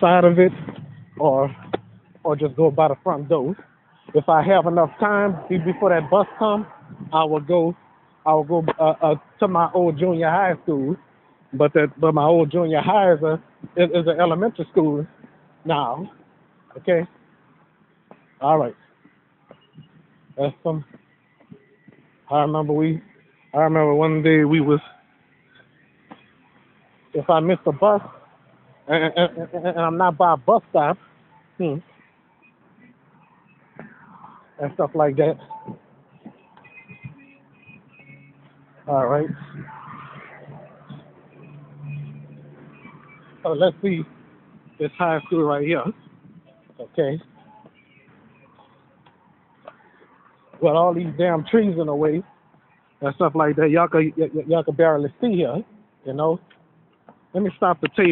side of it, or or just go by the front door. If I have enough time be- before that bus come, I will go. I will go uh, uh, to my old junior high school, but that but my old junior high is a is, is an elementary school now. Okay. All right. That's some. I remember we. I remember one day we was. If I miss the bus, and, and, and, I'm not by a bus stop, hmm, and stuff like that. All right. So let's see this high school right here. Okay. Well, all these damn trees in the way and stuff like that, y'all could y'all could barely see here. You know. Let me stop the tape.